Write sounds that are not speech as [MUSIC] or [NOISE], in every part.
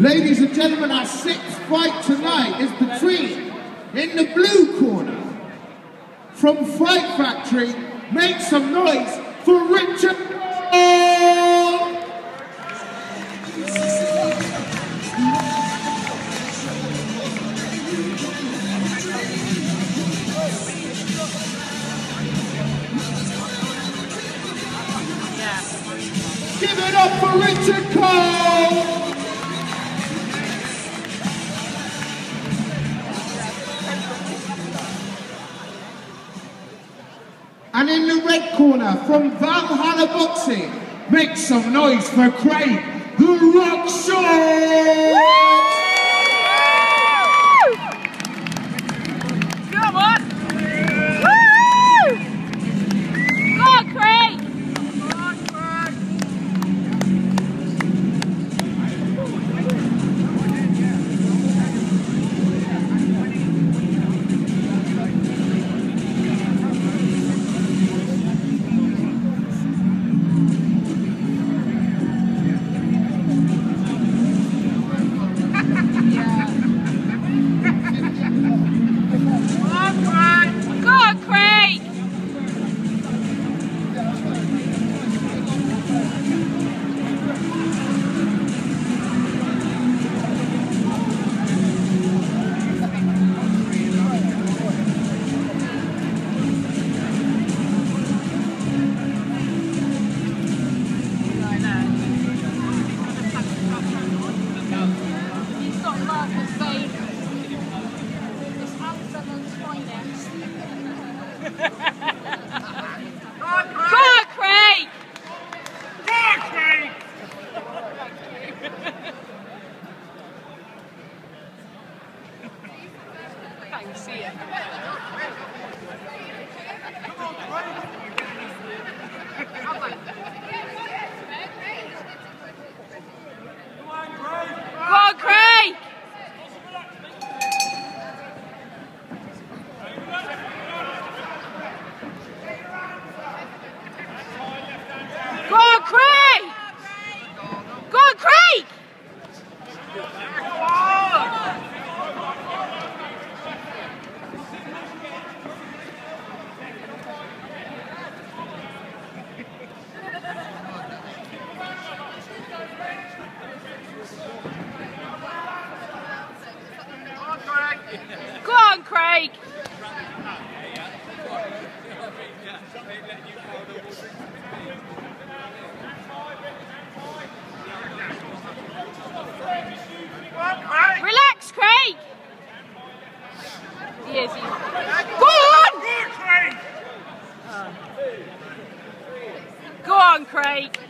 Ladies and gentlemen, our sixth fight tonight is between, in the blue corner, from Fight Factory, make some noise for Richard! Give it up for Richard Cole! And in the red corner, from Valhalla Boxing, make some noise for Craig, the Rock Show! Craig!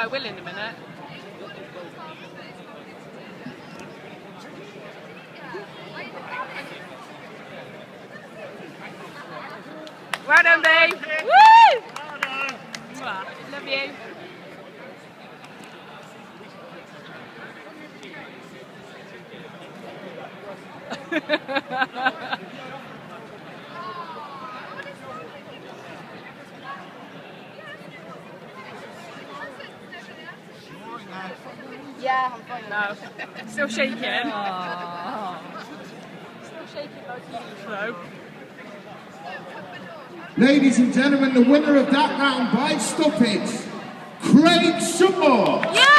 I will in a minute. Well done, Dave. Woo! Love you. [LAUGHS] Yeah, I'm fine. No. Still shaking. Aww. Still shaking like you. Ladies and gentlemen, the winner of that round by stoppage, Craig Short. Yeah! Yeah,